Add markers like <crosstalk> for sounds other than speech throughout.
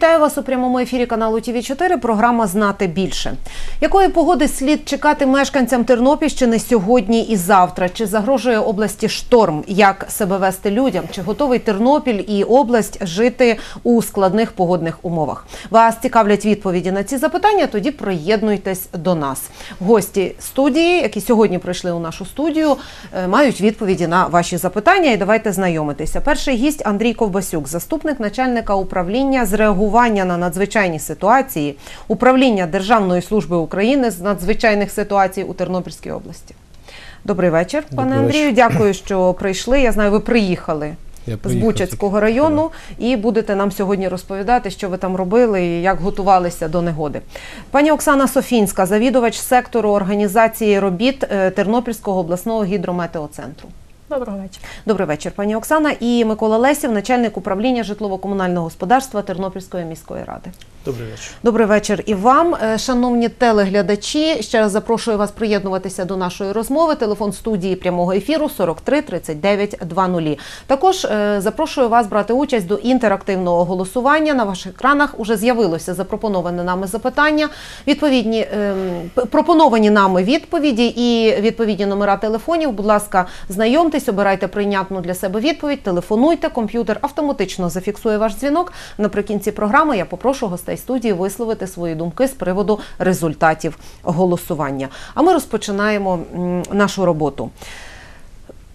Вітаю вас у прямому ефірі каналу ТВ 4 Програма Знати більше. Якої погоди слід чекати мешканцям Тернопільщини сьогодні і завтра? Чи загрожує області шторм? Як себе вести людям? Чи готовий Тернопіль і область жити у складних погодних умовах? Вас цікавлять відповіді на ці запитання? Тоді приєднуйтесь до нас. Гості студії, які сьогодні прийшли у нашу студію, е, мають відповіді на ваші запитання. І давайте знайомитися. Перший гість Андрій Ковбасюк, заступник начальника управління з реагування на надзвичайні ситуації управління Державної служби України з надзвичайних ситуацій у Тернопільській області. Добрий вечір, пане Добрий Андрію. Дякую, що прийшли. Я знаю, ви приїхали Я з Бучацького району і будете нам сьогодні розповідати, що ви там робили і як готувалися до негоди. Пані Оксана Софінська, завідувач сектору організації робіт е, Тернопільського обласного гідрометеоцентру. Доброго вечора. Добрий вечір, пані Оксана. І Микола Лесів, начальник управління житлово-комунального господарства Тернопільської міської ради. Добрий вечір. Добрий вечір і вам, Е, шановні телеглядачі. Ще раз запрошую вас приєднуватися до нашої розмови. Телефон студії прямого ефіру 43 39 20. Також е, запрошую вас брати участь до інтерактивного голосування. На ваших екранах уже з'явилося запропоноване нами запитання. Відповідні ем, пропоновані нами відповіді і відповідні номера телефонів. Будь ласка, знайомтесь, обирайте прийнятну для себе відповідь. Телефонуйте. Комп'ютер автоматично зафіксує ваш дзвінок. Наприкінці програми я попрошу гостей студії висловити свої думки з приводу результатів голосування. А ми розпочинаємо нашу роботу.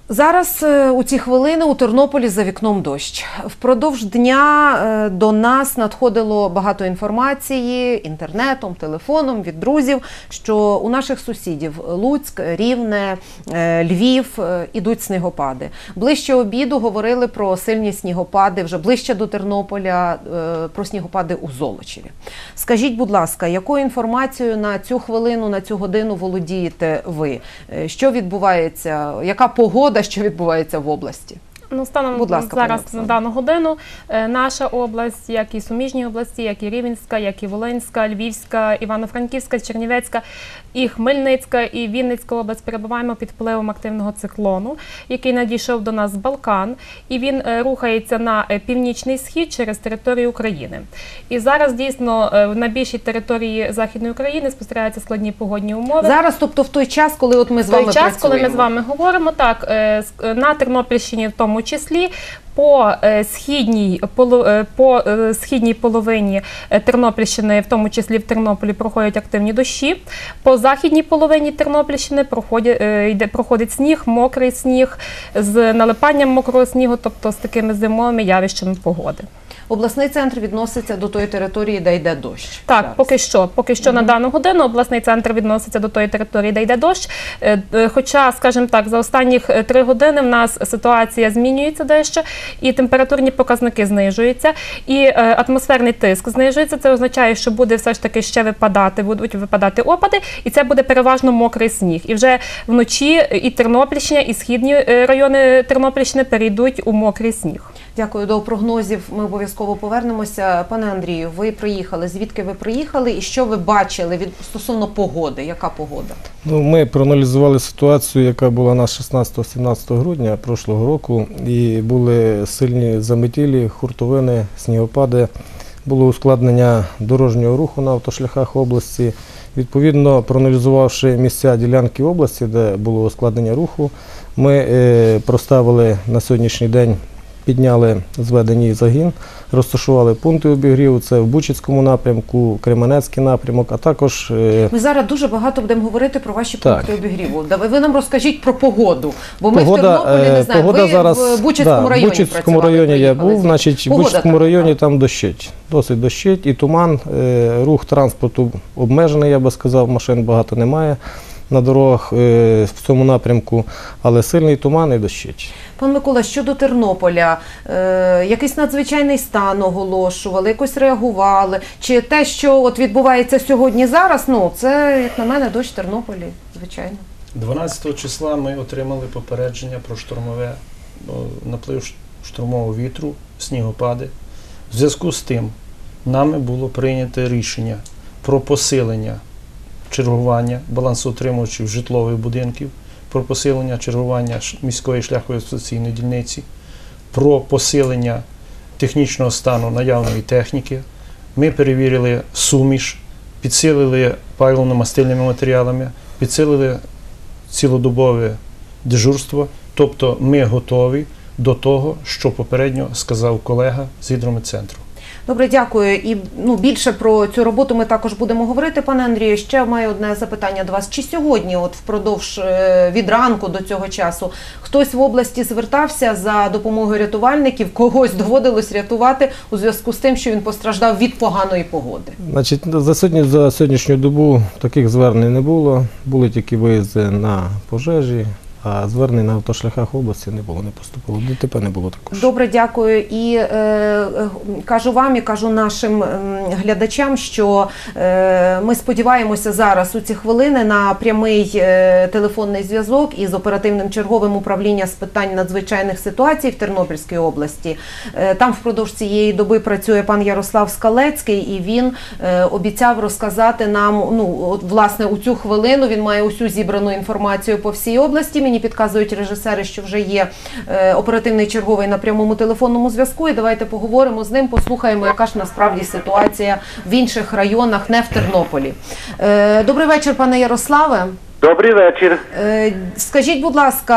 Зараз е, у ці хвилини у Тернополі за вікном дощ. Впродовж дня е, до нас надходило багато інформації інтернетом, телефоном від друзів, що у наших сусідів Луцьк, Рівне, е, Львів ідуть снігопади. Ближче обіду говорили про сильні снігопади, вже ближче до Тернополя, про снігопади у Золочеві. Скажіть, будь ласка, якою інформацією на цю хвилину, на цю годину володієте ви? Що відбувається? Яка погода, що відбувається в області? Ну, станом Будь ласка, зараз на дану годину е, наша область, як і суміжні області, як і Рівенська, як і Волинська, Львівська, Івано-Франківська, Чернівецька, і Хмельницька, і Вінницька область перебуваємо під впливом активного циклону, який надійшов до нас з Балкан, і він е, рухається на е, північний схід через територію України. І зараз дійсно е, на більшій території Західної України спостерігаються складні погодні умови. Зараз, тобто в той час, коли от ми з В той вами час, працюємо. коли ми з вами говоримо, так на Тернопільщині в тому числі. По е, східній е, по е, східній половині Тернопільщини, в тому числі в Тернополі, проходять активні дощі. По західній половині Тернопільщини проходять йде проходить сніг, мокрий сніг з налипанням мокрого снігу, тобто з такими зимовими явищами погоди. Обласний центр відноситься до тої території, де йде дощ. Так, зараз. поки що. Поки що на дану годину обласний центр відноситься до тої території, де йде дощ. Хоча, скажімо так, за останніх е, три години в нас ситуація змінюється дещо, і температурні показники знижуються, і е, атмосферний тиск знижується. Це означає, що буде все ж таки ще випадати, будуть випадати опади, і це буде переважно мокрий сніг. І вже вночі і Тернопільщина, і східні е, райони Тернопільщини перейдуть у мокрий сніг. Дякую. До прогнозів ми обов'язково повернемося. Пане Андрію, ви приїхали. Звідки ви приїхали і що ви бачили від стосовно погоди? Яка погода? Ну, ми проаналізували ситуацію, яка була у нас 16-17 грудня прошлого року, і були сильні заметілі, хуртовини, снігопади, було ускладнення дорожнього руху на автошляхах області. Відповідно, проаналізувавши місця ділянки області, де було ускладнення руху, ми е, проставили на сьогоднішній день, підняли зведений загін, розташували пункти обігріву. Це в Бучицькому напрямку, Кременецький напрямок, а також е, Ми зараз дуже багато будемо говорити про ваші Так. пункти обігріву. Ви нам розкажіть про погоду. Бо ми Погода, в Тернополі е, не знаємо. погода ви зараз в Бучицькому да, районі в Бучицькому районі я був. Значить, в Бучицькому районі так. там дощить. Досить дощить і туман. е, Рух транспорту обмежений, я би сказав, машин багато немає на дорогах е, в цьому напрямку, але сильний туман і дощить. Пан Микола, щодо Тернополя, е, якийсь надзвичайний стан оголошували, якось реагували? Чи те, що от відбувається сьогодні зараз, ну це, як на мене, дощ в Тернополі, звичайно. 12 числа ми отримали попередження про штормове о, наплив ш- штормового вітру, снігопади. В зв'язку з тим нами було прийнято рішення про посилення чергування балансоутримувачів житлових будинків, про посилення чергування міської шляхової асоційної дільниці, про посилення технічного стану наявної техніки, Ми перевірили суміш, підсилили паливно-мастильними матеріалами, підсилили цілодобове дежурство. Тобто ми готові до того, що попередньо сказав колега з гідрометцентру. Добре, дякую. І ну більше про цю роботу ми також будемо говорити, пане Андрію. Ще маю одне запитання до вас. Чи сьогодні, от впродовж е, від ранку до цього часу, хтось в області звертався за допомогою рятувальників, когось доводилось рятувати у зв'язку з тим, що він постраждав від поганої погоди? Значить, за сьогодні за сьогоднішню добу таких звернень не було. Були тільки виїзди на пожежі, а звернень на автошляхах області не було, не поступило. ДТП не було також. Добре, дякую. І е, е, кажу вам і кажу нашим глядачам, що е, ми сподіваємося зараз у ці хвилини на прямий е, телефонний зв'язок із оперативним черговим управління з питань надзвичайних ситуацій в Тернопільській області. Е, там впродовж цієї доби працює пан Ярослав Скалецький, і він е, обіцяв розказати нам. Ну, от, власне, у цю хвилину він має усю зібрану інформацію по всій області. Мені підказують режисери, що вже є е, оперативний черговий на прямому телефонному зв'язку. І давайте поговоримо з ним, послухаємо, яка ж насправді ситуація в інших районах, не в Тернополі. Е, добрий вечір, пане Ярославе. Добрий вечір. Е, Скажіть, будь ласка,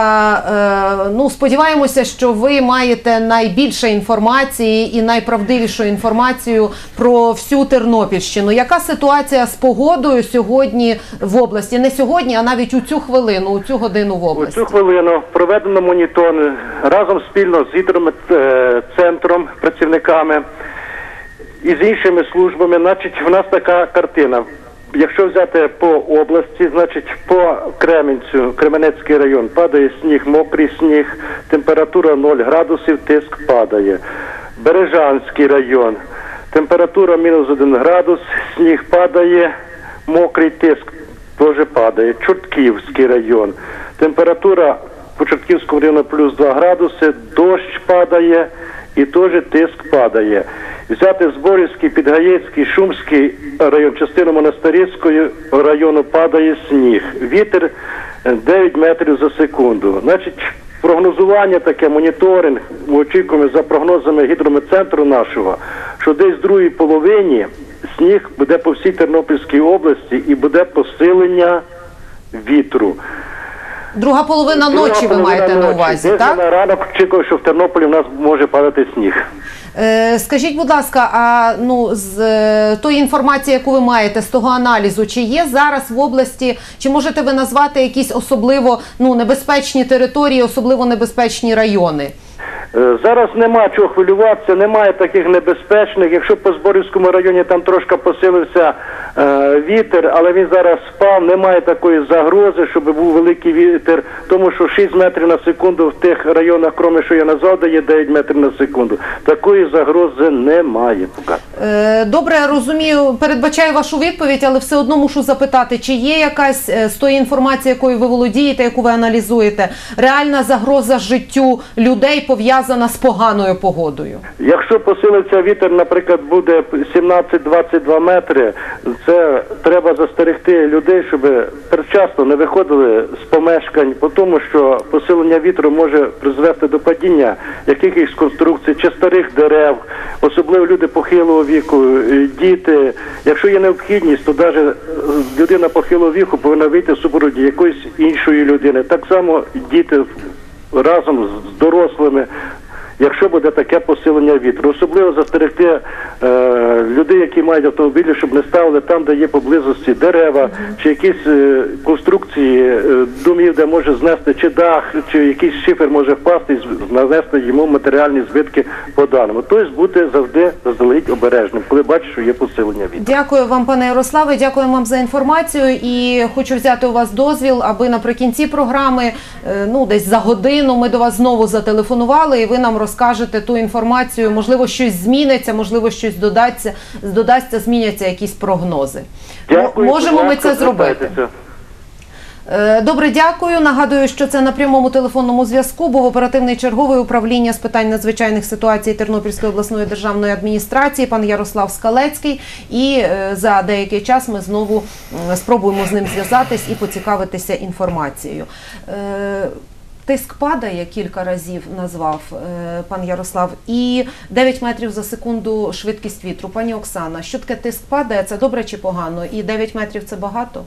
е, ну сподіваємося, що ви маєте найбільше інформації і найправдивішу інформацію про всю Тернопільщину. Яка ситуація з погодою сьогодні в області? Не сьогодні, а навіть у цю хвилину, у цю годину в У області. цю хвилину проведено моніторинг разом спільно з гідрометцентром, працівниками і з іншими службами. Значить, в нас така картина. Якщо взяти по області, значить по Кременцю, Кременецький район, падає сніг, мокрий сніг, температура 0 градусів, тиск падає. Бережанський район, температура мінус 1 градус, сніг падає, мокрий тиск теж падає. Чортківський район, температура по Чортківському району плюс 2 градуси, дощ падає і теж тиск падає. Взяти Зборівський, Підгаєцький, Шумський район, частину Монастирського району падає сніг. Вітер е, 9 метрів за секунду. Значить, прогнозування таке, моніторинг, очікуємо за прогнозами гідрометцентру нашого, що десь в другій половині сніг буде по всій Тернопільській області і буде посилення вітру. Друга половина Друга ночі ви половина маєте на ночі. увазі, Десь так? на ранок очікую, що в Тернополі в нас може падати сніг. Е, Скажіть, будь ласка, а ну з е, тої інформації, яку ви маєте, з того аналізу, чи є зараз в області, чи можете ви назвати якісь особливо ну небезпечні території, особливо небезпечні райони? Е, Зараз нема чого хвилюватися, немає таких небезпечних. Якщо по Зборівському районі там трошки посилився е, вітер, але він зараз спав, немає такої загрози, щоб був великий вітер, тому що 6 метрів на секунду в тих районах, кроме що я назвав, дає 9 метрів на секунду. Такої загрози немає. Е, Добре, розумію, передбачаю вашу відповідь, але все одно мушу запитати, чи є якась е, з тої інформації, якою ви володієте, яку ви аналізуєте, реальна загроза життю людей пов'язана з поганою погодою? Якщо посилиться вітер, наприклад, буде 17-22 метри, це треба застерегти людей, щоб передчасно не виходили з помешкань, по тому що посилення вітру може призвести до падіння якихось конструкцій чи старих дерев, особливо люди похилого віку, е, діти. Якщо є необхідність, то навіть людина похилого віку повинна вийти в супроводі якоїсь іншої людини. Так само діти разом з дорослими. Якщо буде таке посилення вітру, особливо застерегти е, людей, які мають автомобілі, щоб не ставили там, де є поблизості дерева, чи якісь е, конструкції е, домів, де може знести чи дах, чи якийсь шифер може впасти і нанести йому матеріальні збитки по даному. Тобто бути завжди заздалегідь обережним, коли бачиш, що є посилення вітру. Дякую вам, пане Ярославе. Дякую вам за інформацію. І хочу взяти у вас дозвіл, аби наприкінці програми, е, ну десь за годину, ми до вас знову зателефонували, і ви нам розкажете ту інформацію. Можливо, щось зміниться, можливо, щось додаться, додасться, зміняться якісь прогнози. Дякую, Можемо ми це зробити. Е, Добре, дякую. Нагадую, що це на прямому телефонному зв'язку був оперативний черговий управління з питань надзвичайних ситуацій Тернопільської обласної державної адміністрації, пан Ярослав Скалецький. І е, за деякий час ми знову спробуємо з ним зв'язатись і поцікавитися інформацією. Тиск падає кілька разів, назвав е, пан Ярослав, і 9 метрів за секунду швидкість вітру. Пані Оксана, що таке тиск падає? Це добре чи погано? І 9 метрів це багато?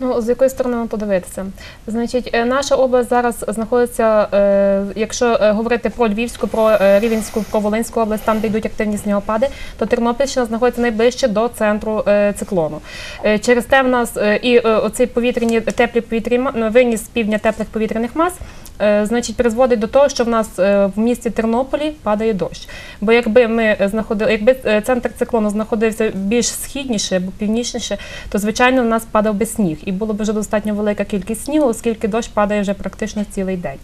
Ну, з якої сторони нам подивитися? Значить, е, наша область зараз знаходиться, е, якщо говорити про Львівську, про Рівенську, про Волинську область, там, де йдуть активні снігопади, то Тернопільщина знаходиться найближче до центру циклону. Через те в нас і оці повітряні теплі ну, виніс з півдня теплих повітряних мас. Е, Значить, призводить до того, що в нас е, в місті Тернополі падає дощ. Бо якби ми знаходили, якби е, центр циклону знаходився більш східніше або північніше, то звичайно в нас падав би сніг, і було б вже достатньо велика кількість снігу, оскільки дощ падає вже практично цілий день.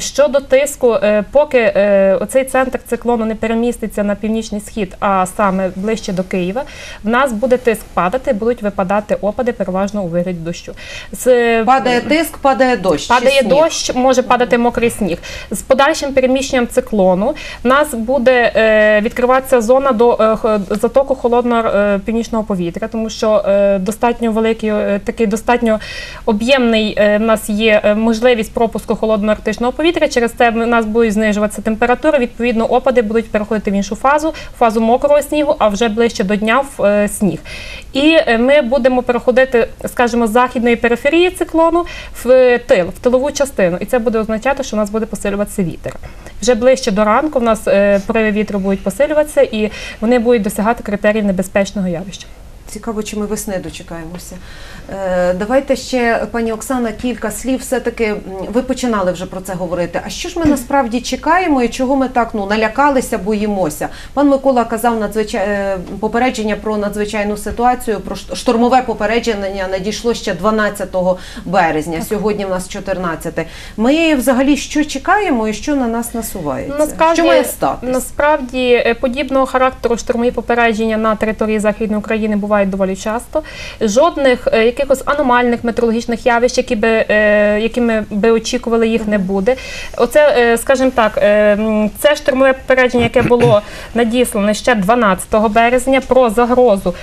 Щодо тиску, поки оцей центр циклону не переміститься на північний схід, а саме ближче до Києва, в нас буде тиск падати, будуть випадати опади переважно у вигляді дощу. З Падає тиск, падає дощ. Падає дощ, може падати мокрий сніг. З подальшим переміщенням циклону в нас буде е, відкриватися зона до е, затоку холодного е, північного повітря, тому що достатньо великий, такий достатньо об'ємний в нас є можливість пропуску холодного арктичного повітря. Через це в нас будуть знижуватися температури. Відповідно, опади будуть переходити в іншу фазу, фазу мокрого снігу, а вже ближче до дня в сніг. І ми будемо переходити, скажімо, з західної периферії циклону в тил, в тилову частину. І це буде означати, що у нас буде посилюватися вітер. Вже ближче до ранку в нас прояви пориви вітру будуть посилюватися і вони будуть досягати критеріїв небезпечного явища. Цікаво, чи ми весни дочекаємося. Е, давайте ще, пані Оксана, кілька слів. Все-таки ви починали вже про це говорити. А що ж ми <clears throat> насправді чекаємо і чого ми так ну налякалися, боїмося? Пан Микола казав надзвичай... е, попередження про надзвичайну ситуацію. Про шт- штормове попередження надійшло ще 12 березня. Сьогодні в нас 14. Ми взагалі що чекаємо і що на нас насувається? Насправді, що має статись? насправді е, подібного характеру штормові попередження на території Західної України бувають доволі часто. Жодних е, якихось аномальних метеорологічних явищ, які би, е, якими би очікували, їх не буде. Оце, е, скажімо так, е, це штормове попередження, яке було надіслане ще 12 березня про загрозу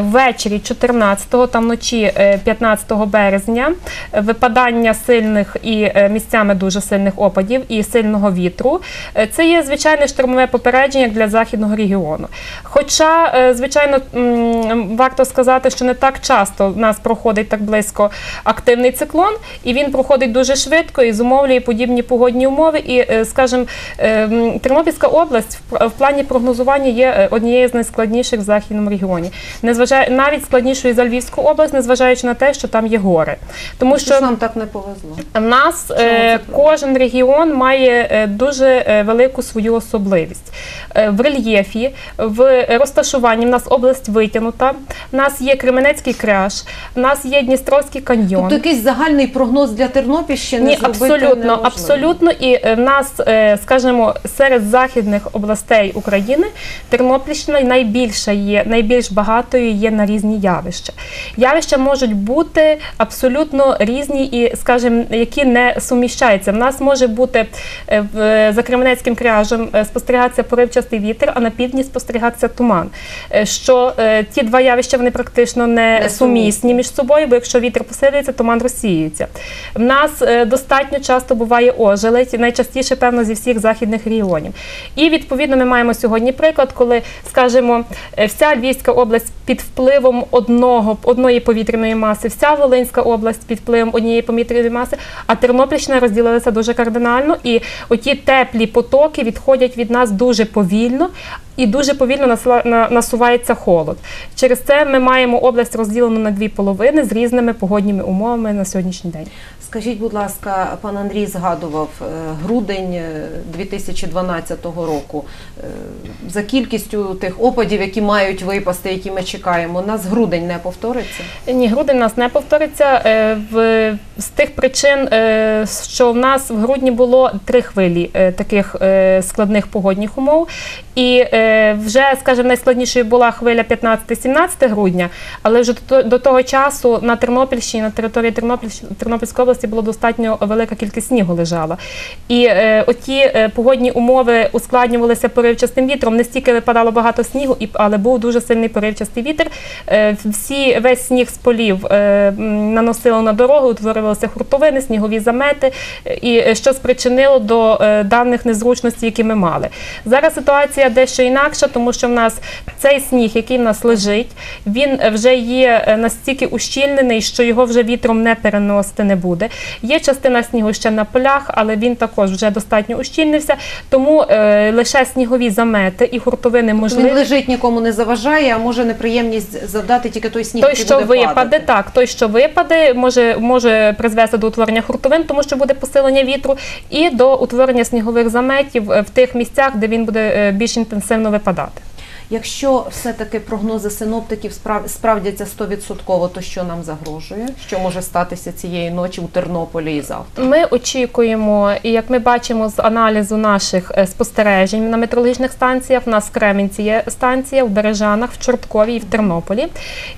ввечері 14-го та вночі е, 15 березня, випадання сильних і місцями дуже сильних опадів і сильного вітру. Це є звичайне штормове попередження для західного регіону. Хоча, звичайно, варто сказати, що не так часто в нас проходить так близько активний циклон, і він проходить дуже швидко і зумовлює подібні погодні умови. І, е, скажімо, е, Тернопільська область в плані прогнозування є е, однією з найскладніших в західному регіоні. Незважає навіть складнішою за Львівську область, незважаючи на те, що там є гори. Тому Що нам так не повезло? в нас кожен регіон має дуже велику свою особливість. В рельєфі, в розташуванні в нас область витягнута, в нас є Кременецький кряж, в нас є Дністровський каньйон. Тобто якийсь загальний прогноз для Тернопільщини Ні, зробити абсолютно, неможливо. абсолютно. І е, в нас, е, скажімо, серед західних областей України Тернопільщина найбільша є, найбільш багатою є на різні явища. Явища можуть бути абсолютно різні і, скажімо, які не суміщаються. В нас може бути е, за Кременецьким кряжем спостерігатися поривчастий вітер, а на півдні спостерігатися туман. Що ті два явища вони практично не, Не сумісні сумісні. між собою, бо якщо вітер посилюється, туман розсіюється. В нас е, достатньо часто буває ожеледь, найчастіше, певно, зі всіх західних регіонів. І відповідно ми маємо сьогодні приклад, коли, скажімо, е, вся Львівська область під впливом одного одної повітряної маси, вся Волинська область під впливом однієї повітряної маси, а Тернопільщина розділилася дуже кардинально. І оті теплі потоки відходять від нас дуже повільно. І дуже повільно насувається холод. Через це ми маємо область розділену на дві половини з різними погодніми умовами на сьогоднішній день. Скажіть, будь ласка, пан Андрій згадував е, грудень е, 2012 року. Е, За кількістю тих опадів, які мають випасти, які ми чекаємо, нас грудень не повториться? Ні, грудень нас не повториться е, в з тих причин, е, що в нас в грудні було три хвилі е, таких е, складних погодних умов. І е, е, вже, скажімо, найскладнішою була хвиля 15-17 грудня, але вже до, того часу на Тернопільщині, на території Тернопіль, Тернопільської області було достатньо велика кількість снігу лежала. І е, оті е, погодні умови ускладнювалися поривчастим вітром. Не стільки випадало багато снігу, і, але був дуже сильний поривчастий вітер. Е, всі, весь сніг з полів наносило на дорогу, утворювалися хуртовини, снігові замети, і що спричинило до даних незручностей, які ми мали. Зараз ситуація дещо інакша, тому що в нас цей сніг, який в нас лежить, він е, вже є е, настільки ущільнений, що його вже вітром не переносити не буде. Є частина снігу ще на полях, але він також вже достатньо ущільнився, тому е, лише снігові замети і хуртовини Він можливі. лежить, нікому не заважає, а може неприємність завдати тільки той сніг, Той, який що буде випаде, падати. так, той, що випаде, може, може призвести до утворення хуртовин, тому що буде посилення вітру, і до утворення снігових заметів е, в тих місцях, де він буде більш інтенсивно випадати. Якщо все-таки прогнози синоптиків справдяться 100%, то що нам загрожує? Що може статися цієї ночі у Тернополі і завтра? Ми очікуємо, і як ми бачимо з аналізу наших е, спостережень на метеорологічних станціях, у нас в Кременці є станція, в Бережанах, в Чорткові і в Тернополі.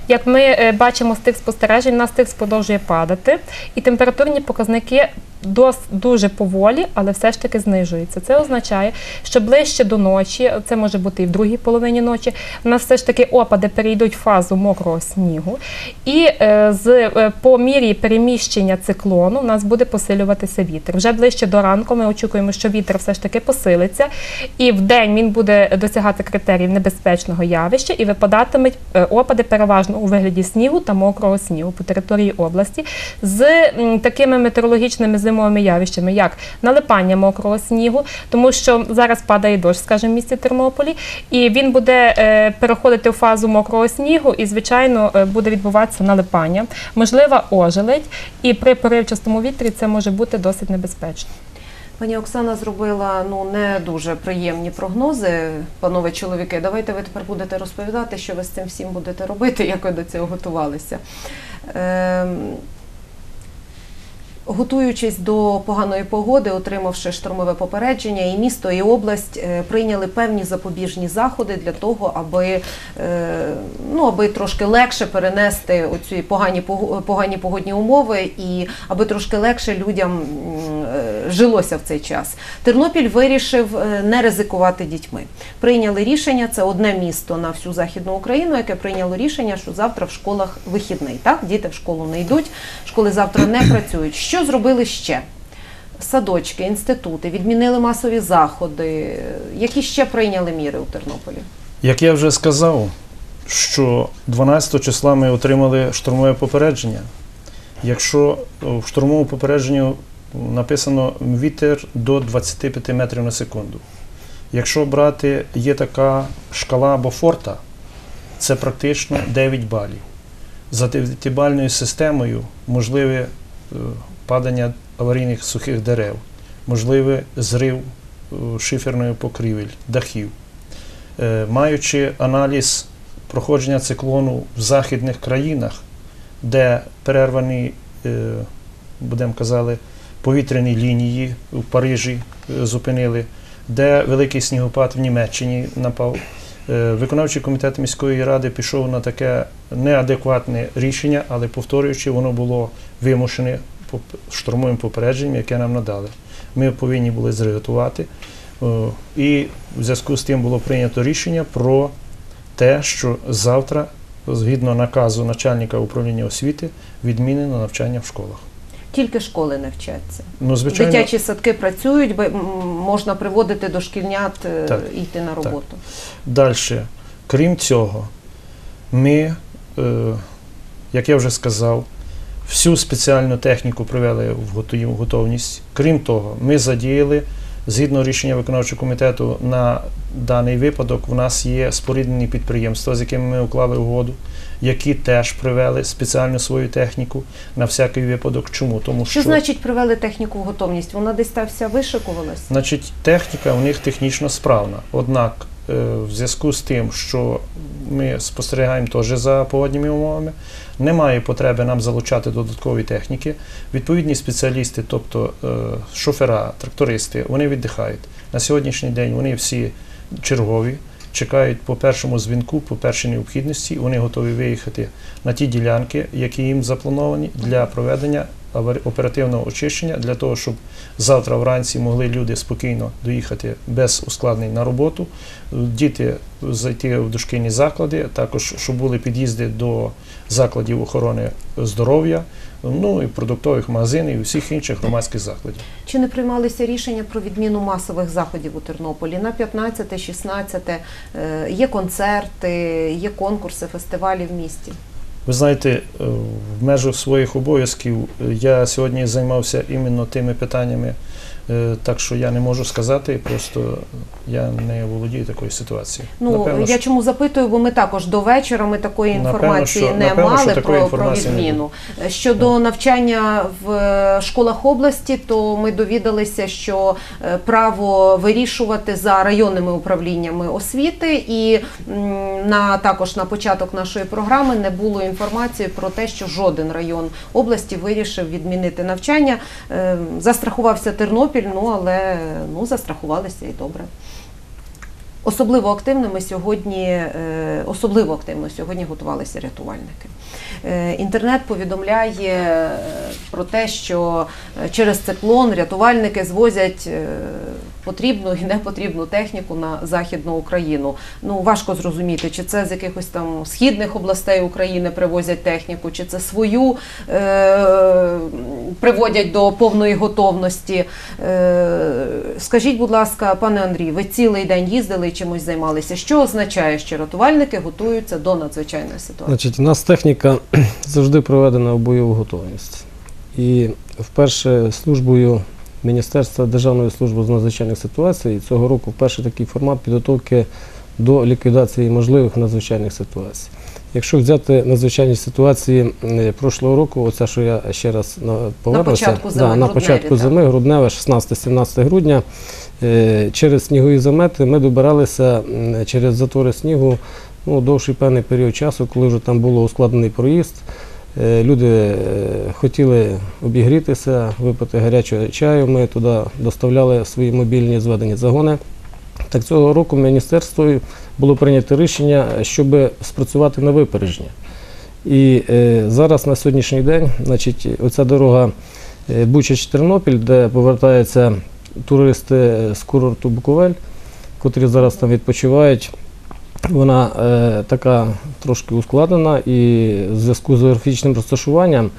Як ми е, бачимо з тих спостережень, у нас тиск продовжує падати, і температурні показники дос, дуже поволі, але все ж таки знижуються. Це означає, що ближче до ночі, це може бути і в другій половині ночі, у нас все ж таки опади перейдуть в фазу мокрого снігу, і е, з е, по мірі переміщення циклону у нас буде посилюватися вітер. Вже ближче до ранку ми очікуємо, що вітер все ж таки посилиться, і в день він буде досягати критеріїв небезпечного явища і випадатимуть е, опади переважно у вигляді снігу та мокрого снігу по території області з такими метеорологічними зимовими явищами, як налипання мокрого снігу, тому що зараз падає дощ, скажімо, в місті Тернополі, і він буде е, переходити в фазу мокрого снігу, і звичайно е, буде відбуватися налипання, можлива ожеледь, і при поривчастому вітрі це може бути досить небезпечно. Пані Оксана зробила ну не дуже приємні прогнози. Панове чоловіки, давайте ви тепер будете розповідати, що ви з цим всім будете робити, як ви до цього готувалися. Ем, Готуючись до поганої погоди, отримавши штормове попередження, і місто, і область е, прийняли певні запобіжні заходи для того, аби, е, ну, аби трошки легше перенести оці погані, погані погодні умови і аби трошки легше людям е, жилося в цей час. Тернопіль вирішив не ризикувати дітьми. Прийняли рішення, це одне місто на всю Західну Україну, яке прийняло рішення, що завтра в школах вихідний. Так, діти в школу не йдуть, школи завтра не працюють. Що зробили ще? Садочки, інститути, відмінили масові заходи. Які ще прийняли міри у Тернополі? Як я вже сказав, що 12 числа ми отримали штурмове попередження. Якщо в штурмовому попередженні написано вітер до 25 метрів на секунду. Якщо брати, є така шкала Бофорта, це практично 9 балів. За 9-бальною системою можливе е, падання аварійних сухих дерев, можливий зрив е, шиферної покрівель, дахів. Е, Маючи аналіз проходження циклону в західних країнах, де перервані, е, будемо казали, повітряні лінії в Парижі зупинили, де великий снігопад в Німеччині напав. Виконавчий комітет міської ради пішов на таке неадекватне рішення, але повторюючи, воно було вимушене штурмовим попередженням, яке нам надали. Ми повинні були зреагувати. Е, І в зв'язку з тим було прийнято рішення про те, що завтра, згідно наказу начальника управління освіти, відмінено навчання в школах. Тільки школи не вчаться. Ну, звичайно, Дитячі садки працюють, бо можна приводити до шкільнят е, Так, і йти на роботу. Далі, крім цього, ми, е, як я вже сказав, всю спеціальну техніку привели в готовність. Крім того, ми задіяли, згідно рішення виконавчого комітету, на даний випадок в нас є споріднені підприємства, з якими ми уклали угоду, які теж привели спеціальну свою техніку на всякий випадок. Чому? Тому Що значить привели техніку в готовність? Вона десь та вся вишикувалась? Значить, техніка у них технічно справна. Однак, е, в зв'язку з тим, що ми спостерігаємо теж за погодніми умовами, немає потреби нам залучати додаткові техніки. Відповідні спеціалісти, тобто е, шофера, трактористи, вони віддихають. На сьогоднішній день вони всі чергові чекають по першому дзвінку, по першій необхідності. Вони готові виїхати на ті ділянки, які їм заплановані для проведення оперативного очищення, для того, щоб завтра вранці могли люди спокійно доїхати без ускладнень на роботу, діти зайти в дошкільні заклади, також щоб були під'їзди до закладів охорони здоров'я, ну і продуктових магазинів і всіх інших громадських закладів. Чи не приймалися рішення про відміну масових заходів у Тернополі на 15, 16? Е, Є концерти, є конкурси, фестивалі в місті. Ви знаєте, е, в межах своїх обов'язків е, я сьогодні займався іменно тими питаннями, е, так що я не можу сказати, просто я не володію такою ситуацією. Ну Напевно, я чому запитую, бо ми також до вечора ми такої Напевно, інформації що- не напевно, мали про, про відміну. Щодо навчання в школах області, то ми довідалися, що право вирішувати за районними управліннями освіти, і на також на початок нашої програми не було інформації про те, що жоден район області вирішив відмінити навчання. Е, Застрахувався Тернопіль, ну але ну застрахувалися і добре. Особливо активними сьогодні, е, особливо активно сьогодні готувалися рятувальники. Е, Інтернет повідомляє про те, що через циклон рятувальники звозять потрібну і непотрібну техніку на західну Україну. Ну важко зрозуміти, чи це з якихось там східних областей України привозять техніку, чи це свою е, приводять до повної готовності. Е, скажіть, будь ласка, пане Андрій, ви цілий день їздили і чимось займалися. Що означає, що рятувальники готуються до надзвичайної ситуації? Значить, у нас техніка <clears throat> завжди проведена в бойову готовність. І вперше службою Міністерства Державної служби з надзвичайних ситуацій цього року вперше такий формат підготовки до ліквідації можливих надзвичайних ситуацій. Якщо взяти надзвичайні ситуації прошлого року, оце, що я ще раз на- повернуся, початку зими, да, на початку зими, грудневе, 16-17 грудня, е, через снігові замети ми добиралися через затори снігу ну, довший певний період часу, коли вже там було ускладнений проїзд. Е, Люди е, хотіли обігрітися, випити гарячого чаю. Ми туди доставляли свої мобільні зведені загони. Так цього року міністерством було прийнято рішення, щоб спрацювати на випередження. І е, зараз на сьогоднішній день, значить, оця дорога Бучач-Тернопіль, де повертаються туристи з курорту Буковель, котрі зараз там відпочивають. Вона е, така трошки ускладнена і в зв'язку з географічним розташуванням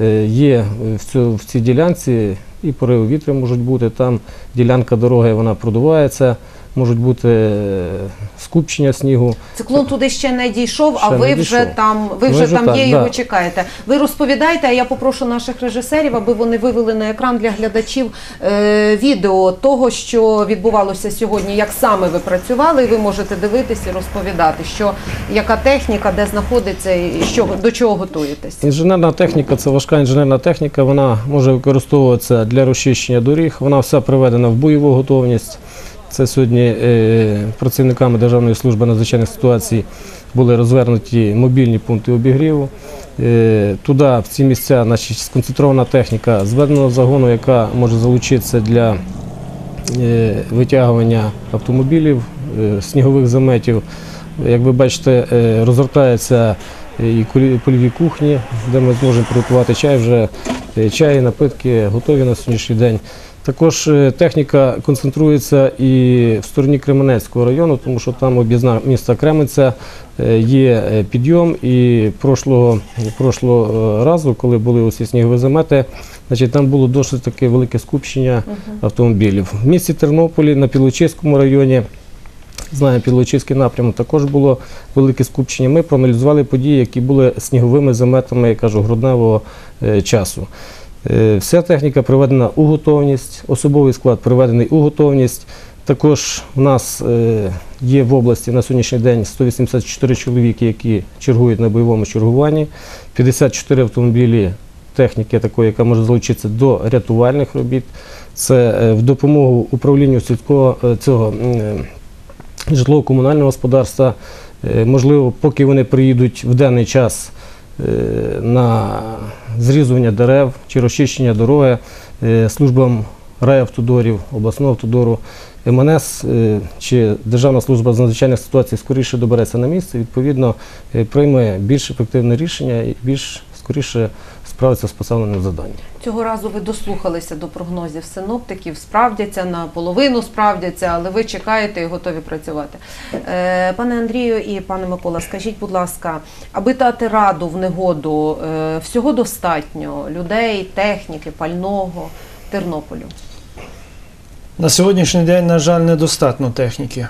е, є в, цю, в цій ділянці і пориви вітря можуть бути. Там ділянка дороги вона продувається, можуть бути е, скупчення снігу. Циклон туди ще не дійшов, а ви вже дійшов. там, ви вже вже там так, є, да. його чекаєте. Ви розповідаєте, а я попрошу наших режисерів, аби вони вивели на екран для глядачів е, відео того, що відбувалося сьогодні, як саме ви працювали, і ви можете дивитися і розповідати, що яка техніка, де знаходиться і що до чого готуєтесь. Інженерна техніка це важка інженерна техніка. Вона може використовуватися для розчищення доріг. Вона вся приведена в бойову готовність. Це сьогодні е, працівниками Державної служби надзвичайних ситуацій були розвернуті мобільні пункти обігріву. Е, туди, в ці місця, значить, сконцентрована техніка зведеного загону, яка може залучитися для е, витягування автомобілів, снігових заметів. Як ви бачите, розгортаються і польові кухні, де ми зможемо приготувати чай. Вже чай, напитки готові на сьогоднішній день. Також е, техніка концентрується і в стороні Кременецького району, тому що там об'їзна міста Кременця е, є е, підйом. І прошлого, прошлого разу, коли були оці снігові замети, значить, там було досить таке велике скупчення автомобілів. В місті Тернополі на Пілочиському районі. Знаємо, Підлочиський напрямок також було велике скупчення. Ми проаналізували події, які були сніговими заметами, я кажу, грудневого часу. Е, Вся техніка приведена у готовність, особовий склад приведений у готовність. Також в нас е, є в області на сьогоднішній день 184 чоловіки, які чергують на бойовому чергуванні, 54 автомобілі техніки, такої, яка може залучитися до рятувальних робіт. Це е, в допомогу управлінню цього е, житлово-комунального господарства. Можливо, поки вони приїдуть в денний час на зрізування дерев чи розчищення дороги, е, службам райавтодорів, обласного автодору, МНС е, чи Державна служба з надзвичайних ситуацій скоріше добереться на місце, відповідно е, прийме більш ефективне рішення і більш скоріше справиться з поставленим завданням. Цього разу ви дослухалися до прогнозів синоптиків, справдяться наполовину справдяться, але ви чекаєте і готові працювати. Е, пане Андрію і пане Микола, скажіть, будь ласка, аби дати раду в негоду, е, всього достатньо людей, техніки, пального Тернополю. На сьогоднішній день, на жаль, недостатньо техніки.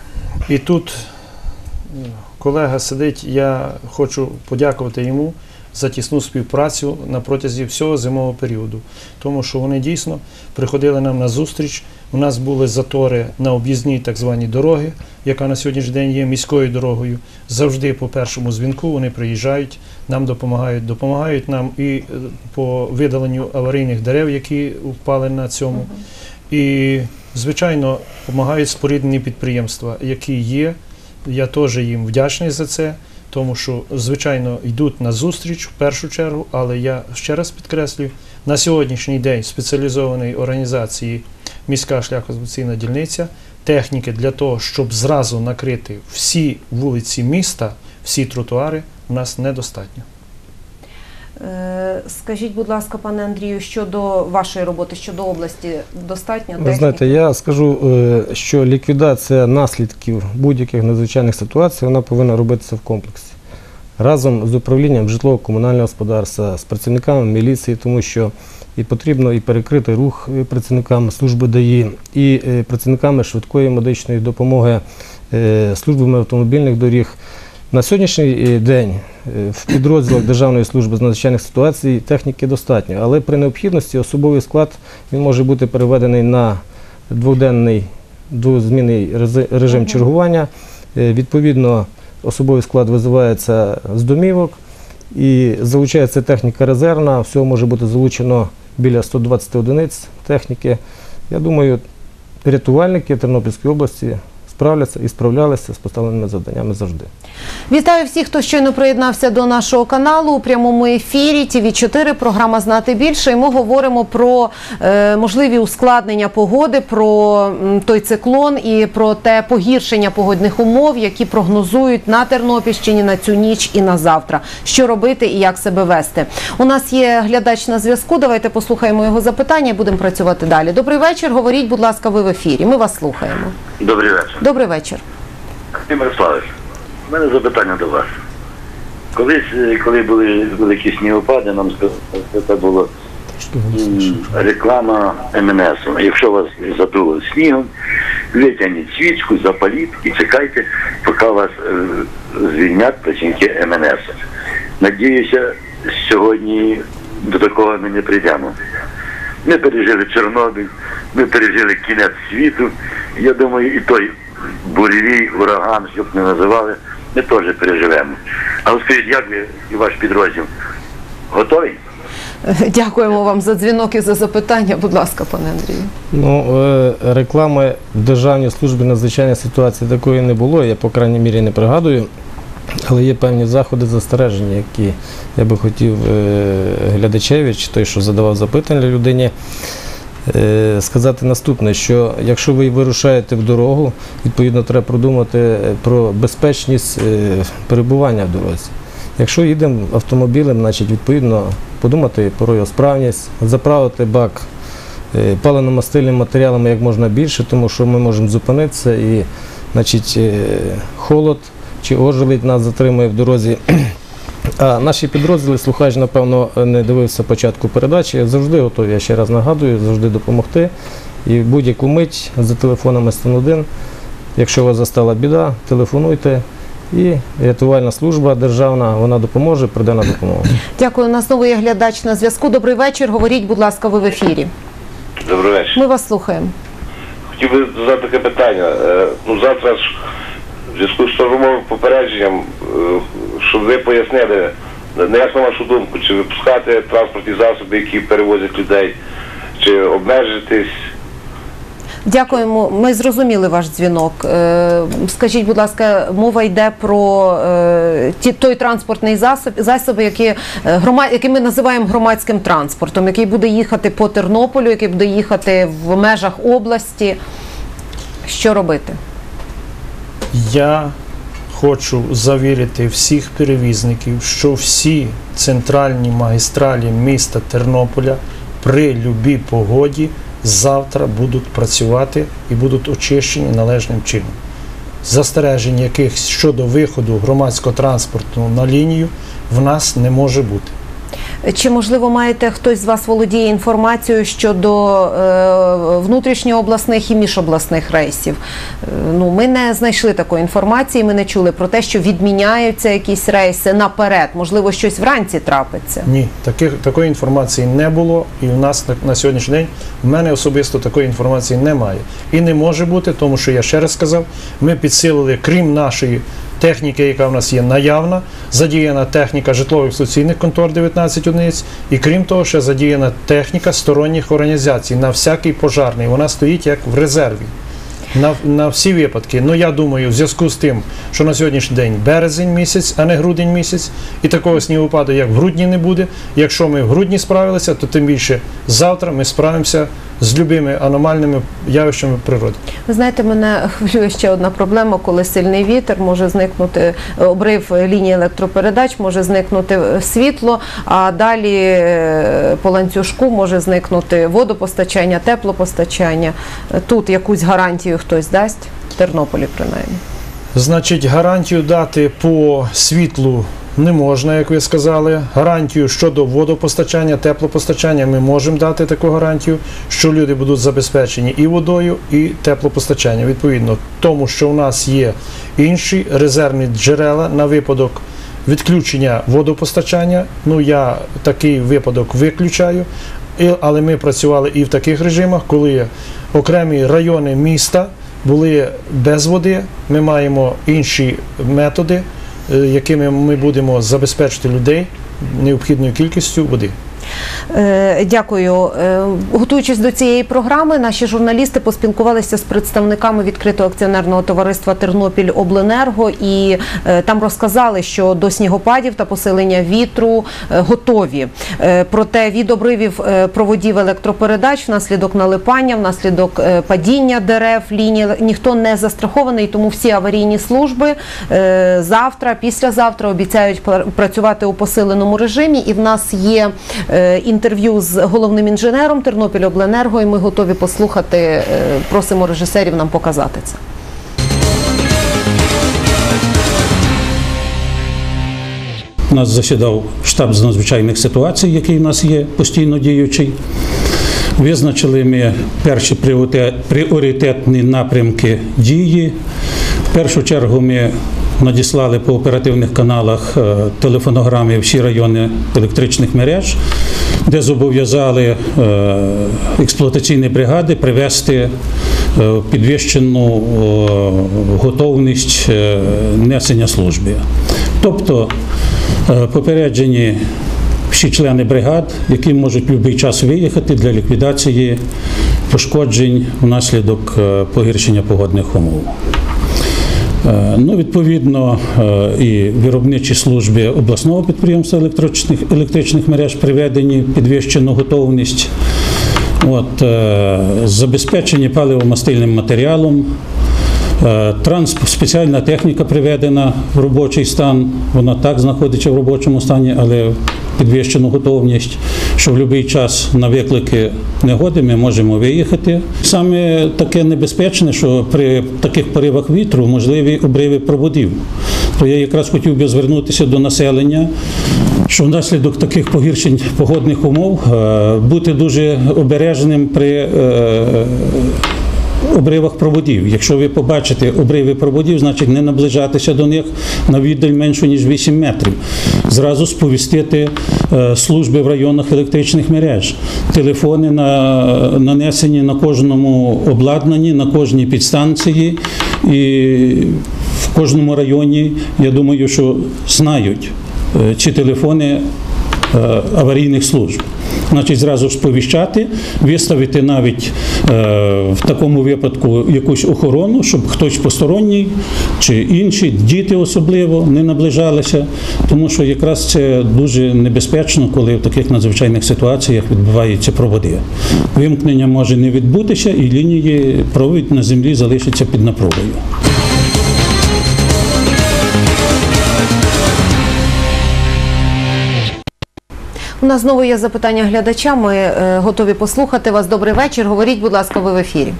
І тут е, колега сидить, я хочу подякувати йому за тісну співпрацю на протязі всього зимового періоду. Тому що вони дійсно приходили нам на зустріч. У нас були затори на об'їзній так званій дороги, яка на сьогоднішній день є міською дорогою. Завжди по першому дзвінку вони приїжджають, нам допомагають, допомагають нам і е, по видаленню аварійних дерев, які впали на цьому. І, звичайно, допомагають споріднені підприємства, які є. Я теж їм вдячний за це, тому що, звичайно, йдуть на зустріч в першу чергу, але я ще раз підкреслюю, на сьогоднішній день спеціалізованої організації міська шляхозбаційна дільниця техніки для того, щоб зразу накрити всі вулиці міста, всі тротуари, у нас недостатньо. Е, Скажіть, будь ласка, пане Андрію, щодо вашої роботи, щодо області, достатньо Ви знаєте, я скажу, е, що ліквідація наслідків будь-яких надзвичайних ситуацій вона повинна робитися в комплексі разом з управлінням житлово-комунального господарства, з працівниками міліції, тому що і потрібно і перекрити рух працівникам служби ДАІ, і е, працівниками швидкої медичної допомоги, службами автомобільних доріг. На сьогоднішній е, день е, в підрозділах Державної служби з надзвичайних ситуацій техніки достатньо, але при необхідності особовий склад він може бути переведений на дводенний двозмінний режим чергування. Е, Відповідно, особовий склад визивається з домівок і залучається техніка резервна. Всього може бути залучено біля 120 одиниць техніки. Я думаю, рятувальники Тернопільської області справляться і справлялися з поставленими завданнями завжди. Вітаю всіх, хто щойно приєднався до нашого каналу у прямому ефірі. ТВ 4 програма Знати більше. І ми говоримо про е, можливі ускладнення погоди, про м, той циклон і про те погіршення погодних умов, які прогнозують на Тернопільщині на цю ніч і на завтра. Що робити і як себе вести? У нас є глядач на зв'язку. Давайте послухаємо його запитання і будемо працювати далі. Добрий вечір. Говоріть, будь ласка, ви в ефірі. Ми вас слухаємо. Добрий вечір. Добрий вечір. Ти Мирославович, у мене запитання до вас. Колись, е, коли були великі снігопади, нам сказали, це було реклама МНС. Якщо вас задуло снігом, витягніть свічку, запаліть і чекайте, поки вас е, звільнять працівники МНС. Надіюся, сьогодні до такого ми не прийдемо. Ми пережили Чорнобиль, ми пережили кінець світу. Я думаю, і той буревій, ураган, щоб не називали, ми теж переживемо. А скажіть, як ви і ваш підрозділ готовий? Дякуємо вам за дзвінок і за запитання. Будь ласка, пане Андрію. Ну, е, реклами в Державній службі надзвичайних ситуацій такої не було, я по крайній мірі не пригадую. Але є певні заходи застереження, які я би хотів е, глядачеві, чи той, що задавав запитання людині, сказати наступне, що якщо ви вирушаєте в дорогу, відповідно треба продумати про безпечність е, перебування в дорозі. Якщо їдемо автомобілем, значить відповідно подумати про його справність, заправити бак е, паливно-мастильними матеріалами як можна більше, тому що ми можемо зупинитися і значить, е, холод чи ожеледь нас затримує в дорозі. А наші підрозділи, слухач, напевно, не дивився початку передачі. Завжди готові, я ще раз нагадую, завжди допомогти. І в будь-яку мить за телефонами 101, якщо вас застала біда, телефонуйте. І рятувальна служба державна, вона допоможе, прийде на допомогу. Дякую. У нас знову є глядач на зв'язку. Добрий вечір. Говоріть, будь ласка, ви в ефірі. Добрий вечір. Ми вас слухаємо. Хотів би задати таке питання. Е, Ну, завтра ж в зв'язку з штормовим попередженням, е, щоб ви пояснили, на як на вашу думку, чи випускати транспортні засоби, які перевозять людей, чи обмежитись. Дякуємо. Ми зрозуміли ваш дзвінок. Е, Скажіть, будь ласка, мова йде про е, той транспортний засіб, засіб який, е, який ми називаємо громадським транспортом, який буде їхати по Тернополю, який буде їхати в межах області. Що робити? Я хочу завірити всіх перевізників, що всі центральні магістралі міста Тернополя при любій погоді завтра будуть працювати і будуть очищені належним чином. Застережень яких щодо виходу громадського транспорту на лінію в нас не може бути. Чи можливо маєте хтось з вас володіє інформацією щодо е, внутрішньообласних і міжобласних рейсів? Е, ну, ми не знайшли такої інформації. Ми не чули про те, що відміняються якісь рейси наперед. Можливо, щось вранці трапиться. Ні, таких, такої інформації не було, і в нас на, на сьогоднішній день в мене особисто такої інформації немає. І не може бути, тому що я ще раз сказав, ми підсилили, крім нашої техніки, яка в нас є наявна, задіяна техніка житлових експлуатаційних контор 19 одиниць, і крім того, ще задіяна техніка сторонніх організацій на всякий пожарний. Вона стоїть як в резерві. На, на всі випадки. Ну я думаю, в зв'язку з тим, що на сьогоднішній день березень місяць, а не грудень місяць, і такого снігопаду, як в грудні, не буде. Якщо ми в грудні справилися, то тим більше завтра ми справимося з любими аномальними явищами природи. Ви знаєте, мене хвилює ще одна проблема, коли сильний вітер може зникнути е, обрив лінії електропередач, може зникнути е, світло, а далі е, по ланцюжку може зникнути водопостачання, теплопостачання. Тут якусь гарантію хтось дасть в Тернополі, принаймні. Значить, гарантію дати по світлу не можна, як ви сказали. Гарантію щодо водопостачання, теплопостачання ми можемо дати таку гарантію, що люди будуть забезпечені і водою, і теплопостачанням. Відповідно, тому що у нас є інші резервні джерела на випадок відключення водопостачання. Ну я такий випадок виключаю. Але ми працювали і в таких режимах, коли окремі райони міста були без води. Ми маємо інші методи, якими ми будемо забезпечити людей необхідною кількістю води. Е, Дякую. Е, Готуючись до цієї програми, наші журналісти поспілкувалися з представниками відкритого акціонерного товариства Тернопіль Обленерго і е, там розказали, що до снігопадів та посилення вітру готові. Проте від обривів проводів електропередач внаслідок налипання, внаслідок падіння дерев, лінії ніхто не застрахований, тому всі аварійні служби завтра, післязавтра обіцяють пр- працювати у посиленому режимі. І в нас є інтерв'ю з головним інженером Тернопільобленерго, і ми готові послухати. е, Просимо режисерів нам показати це. У нас засідав штаб з надзвичайних ситуацій, який в нас є постійно діючий. Визначили ми перші пріоритетні напрямки дії. В першу чергу ми надіслали по оперативних каналах е, телефонограми всі райони електричних мереж, де зобов'язали е, експлуатаційні бригади привести е, підвищену е, готовність несення служби. Тобто попереджені всі члени бригад, які можуть в будь-який час виїхати для ліквідації пошкоджень внаслідок погіршення погодних умов. Е, Ну, відповідно, е, і виробничі служби обласного підприємства електричних, електричних мереж приведені підвищену готовність. От, е, забезпечені паливомастильним матеріалом, Транспорт, спеціальна техніка приведена в робочий стан. Вона так знаходиться в робочому стані, але підвищену готовність, що в будь-який час на виклики негоди ми можемо виїхати. Саме таке небезпечне, що при таких поривах вітру можливі обриви проводів. То я якраз хотів би звернутися до населення, що внаслідок таких погіршень погодних умов е, бути дуже обережним при е, обривах проводів. Якщо ви побачите обриви проводів, значить не наближатися до них на віддаль меншу ніж 8 метрів. Зразу сповістити е, служби в районах електричних мереж. Телефони на, нанесені на кожному обладнанні, на кожній підстанції і в кожному районі, я думаю, що знають, е, чи телефони е, аварійних служб. Значить, зразу сповіщати, виставити навіть е, в такому випадку якусь охорону, щоб хтось посторонній чи інші, діти особливо, не наближалися, тому що якраз це дуже небезпечно, коли в таких надзвичайних ситуаціях відбуваються проводи. Вимкнення може не відбутися, і лінії провід на землі залишаться під напругою. У нас знову є запитання глядача. Ми е, готові послухати вас. Добрий вечір. Говоріть, будь ласка, ви в ефірі.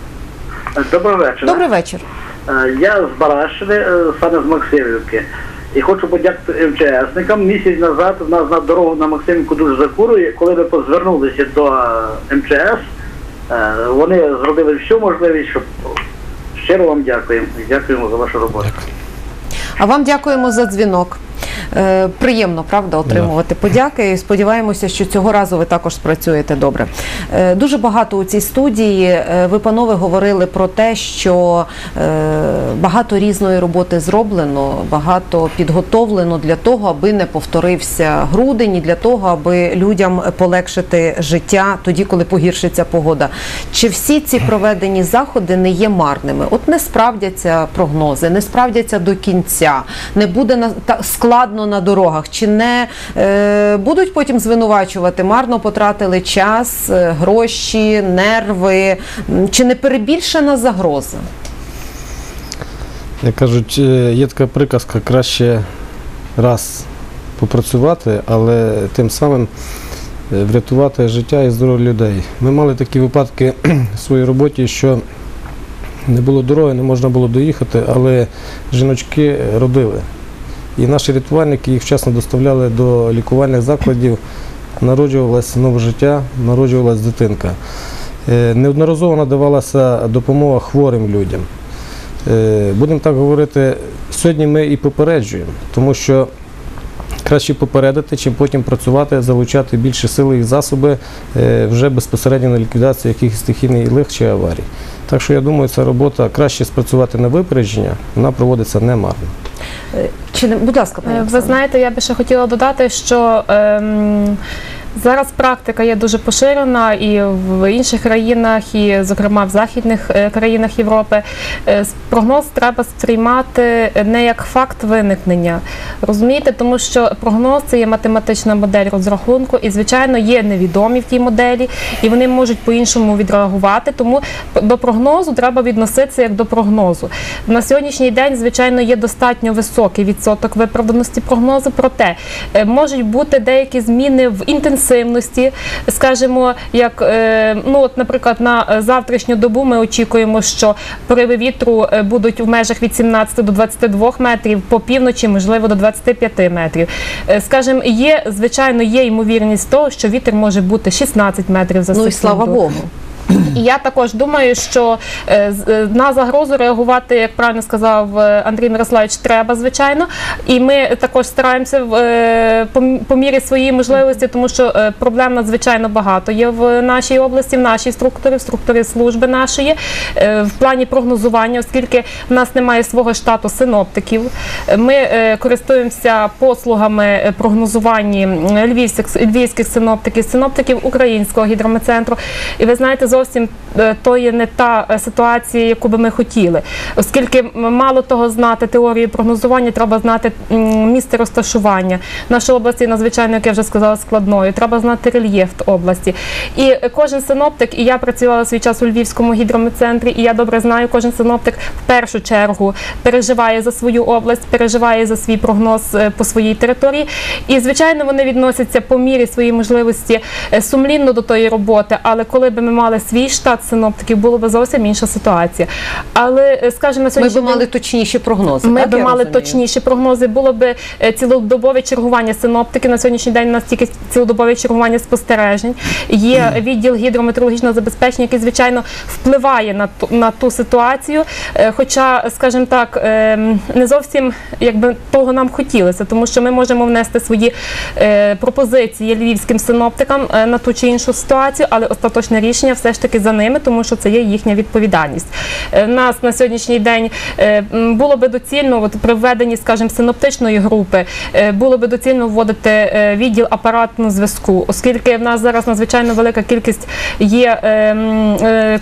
Добрий вечір. Добрий вечір. Е, Я з Баращини, е, саме з Максимівки. І хочу подякувати МЧСникам. Місяць назад в нас на дорогу на Максимівку дуже закурує. Коли ми позвернулися до МЧС, вони зробили всю можливість, щоб щиро вам дякуємо. Дякуємо за вашу роботу. А вам дякуємо за дзвінок. Е, приємно, правда, отримувати подяки. Сподіваємося, що цього разу ви також спрацюєте добре. Е, дуже багато у цій студії е, ви, панове, говорили про те, що багато різної роботи зроблено, багато підготовлено для того, аби не повторився грудень, і для того, аби людям полегшити життя тоді, коли погіршиться погода. Чи всі ці проведені заходи не є марними? От не справдяться прогнози, не справдяться до кінця, не буде на та складно на дорогах, чи не е, будуть потім звинувачувати, марно потратили час, е, гроші, нерви, чи не перебільшена загроза? Як кажуть, е, є така приказка, краще раз попрацювати, але тим самим е, врятувати життя і здоров'я людей. Ми мали такі випадки <clears throat> в своїй роботі, що не було дороги, не можна було доїхати, але жіночки родили. І наші рятувальники їх вчасно доставляли до лікувальних закладів, народжувалось нове життя, народжувалась дитинка. Е, Неодноразово надавалася допомога хворим людям. Е, Будемо так говорити, сьогодні ми і попереджуємо, тому що краще попередити, чим потім працювати, залучати більше сили і засоби е, вже безпосередньо на ліквідацію якихось стихійних лих чи аварій. Так що я думаю, ця робота краще спрацювати на випередження, вона проводиться не марно. Е, Чи не будь ласка, пані Оксана. Ви знаєте, я би ще хотіла додати, що ем, зараз практика є дуже поширена і в інших країнах, і, зокрема, в західних е, країнах Європи. Е, Прогноз треба сприймати не як факт виникнення. Розумієте, тому що прогноз це є математична модель розрахунку, і, звичайно, є невідомі в тій моделі, і вони можуть по-іншому відреагувати. Тому до прогнозу треба відноситися як до прогнозу. На сьогоднішній день, звичайно, є достатньо високий відсоток виправданості прогнозу, проте е, можуть бути деякі зміни в інтенсивності, скажімо, як, е, ну, от, наприклад, на завтрашню добу ми очікуємо, що пориви вітру е, будуть в межах від 17 до 22 метрів, по півночі, можливо, до 25 метрів. Е, Скажімо, є, звичайно, є ймовірність того, що вітер може бути 16 метрів за Ну і слава Богу. І я також думаю, що е, е, на загрозу реагувати, як правильно сказав е, Андрій Мирославович, треба, звичайно. І ми також стараємося по, мірі своєї можливості, тому що проблем надзвичайно багато є в нашій області, в нашій структурі, в структурі служби нашої, в плані прогнозування, оскільки в нас немає свого штату синоптиків. Ми користуємося послугами прогнозування львівських, львівських синоптиків, синоптиків українського гідрометцентру. І ви знаєте, зовсім е, то є не та е, ситуація, яку би ми хотіли. Оскільки мало того знати теорію прогнозування, треба знати місце розташування. Наша область надзвичайно, як я вже сказала, складною. Треба знати рельєф області. І кожен синоптик, і я працювала свій час у Львівському гідрометцентрі, і я добре знаю, кожен синоптик в першу чергу переживає за свою область, переживає за свій прогноз е, по своїй території. І звичайно, вони відносяться по мірі своєї можливості сумлінно до тої роботи. Але коли б ми мали свій штат синоптиків, було б зовсім інша ситуація. Але е, скажімо, на Ми день- мали точніші прогнози. ми так, я мали розумію? точніші прогнози. Було б е, цілодобове чергування синоптики. На сьогоднішній день у нас тільки цілодобове чергування спостережень. Є відділ гідрометеорологічного забезпечення, який звичайно впливає на ту на ту ситуацію. Е, Хоча, скажімо так, е, не зовсім якби того нам хотілося, тому що ми можемо внести свої пропозиції львівським синоптикам на ту чи іншу ситуацію, але остаточне рішення все все ж таки за ними, тому що це є їхня відповідальність. Е, Нас на сьогоднішній день е, було би доцільно от, при введенні, скажімо, синоптичної групи, е, було би доцільно вводити відділ апаратного зв'язку, оскільки в нас зараз надзвичайно велика кількість є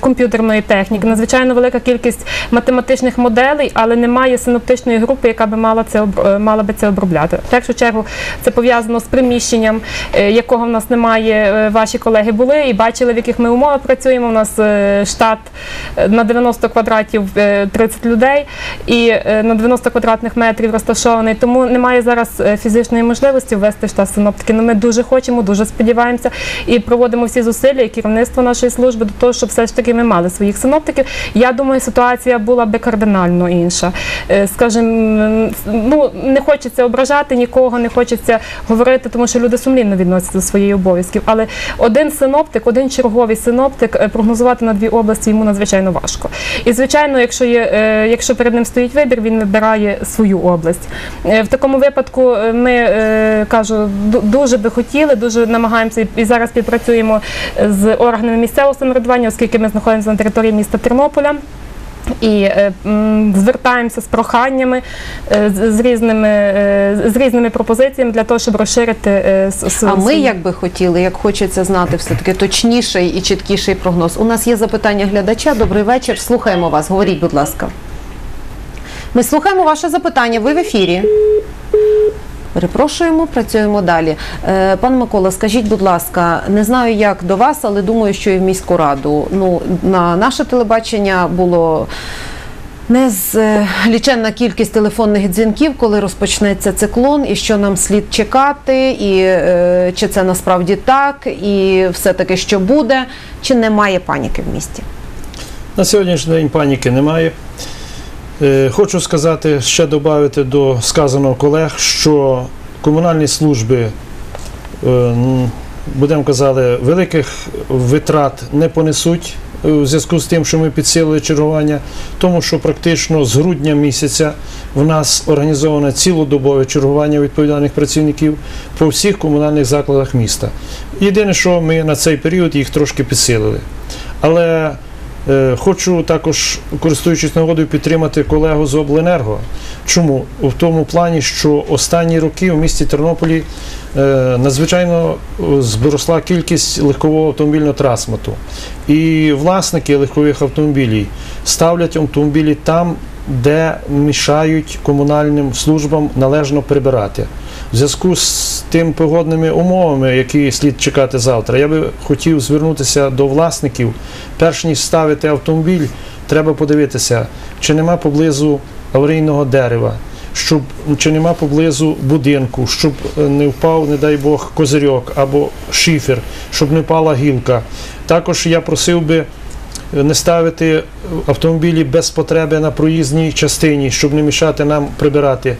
комп'ютерної техніки, надзвичайно велика кількість математичних моделей, але немає синоптичної групи, яка би мала це мала би це обробляти. В першу чергу це пов'язано з приміщенням, якого в нас немає. Ваші колеги були і бачили, в яких ми умовах працюємо. У нас е, штат е, на 90 квадратів е, 30 людей і е, на 90 квадратних метрів розташований. Тому немає зараз е, фізичної можливості ввести штат синоптики. Ну, ми дуже хочемо, дуже сподіваємося і проводимо всі зусилля і керівництво нашої служби до того, щоб все ж таки ми мали своїх синоптиків. Я думаю, ситуація була би кардинально інша. Е, Скажімо, ну не хочеться ображати нікого, не хочеться говорити, тому що люди сумлінно відносяться до своїх обов'язків. Але один синоптик, один черговий синоптик е, прогнозувати на дві області йому надзвичайно важко. І звичайно, якщо є, е, якщо перед ним стоїть вибір, він вибирає свою область. Е, В такому випадку ми кажу, дуже би хотіли, дуже намагаємося і зараз співпрацюємо з органами місцевого самоврядування, оскільки ми знаходимося на території міста Тернополя. І е, звертаємося з проханнями е, з, різними е, з різними пропозиціями для того, щоб розширити А ми як би хотіли, як хочеться знати все таки точніший і чіткіший прогноз. У нас є запитання глядача. Добрий вечір. Слухаємо вас. Говоріть, будь ласка. Ми слухаємо ваше запитання. Ви в ефірі. Перепрошуємо, працюємо далі. Е, Пане Микола, скажіть, будь ласка, не знаю, як до вас, але думаю, що і в міську раду. Ну, на наше телебачення було не з е, кількість телефонних дзвінків, коли розпочнеться циклон, і що нам слід чекати, і е, чи це насправді так, і все таки що буде, чи немає паніки в місті. На сьогоднішній день паніки немає. Е, Хочу сказати, ще додати до сказаного колег, що комунальні служби, е, будемо казати, великих витрат не понесуть е, у зв'язку з тим, що ми підсилили чергування, тому що практично з грудня місяця в нас організоване цілодобове чергування відповідальних працівників по всіх комунальних закладах міста. Єдине, що ми на цей період їх трошки підсилили. Але Е, Хочу також, користуючись нагодою, підтримати колегу з Обленерго. Чому? В тому плані, що останні роки в місті Тернополі е, надзвичайно е, зросла кількість легкового автомобільного транспорту. І власники легкових автомобілів ставлять автомобілі там, де мішають комунальним службам належно прибирати. В зв'язку з тим погодними умовами, які слід чекати завтра, я би хотів звернутися до власників. Перш ніж ставити автомобіль, треба подивитися, чи нема поблизу аварійного дерева, щоб чи нема поблизу будинку, щоб е, не впав, не дай Бог, козирьок або шифер, щоб не впала гілка. Також я просив би е, не ставити автомобілі без потреби на проїзній частині, щоб не мішати нам прибирати.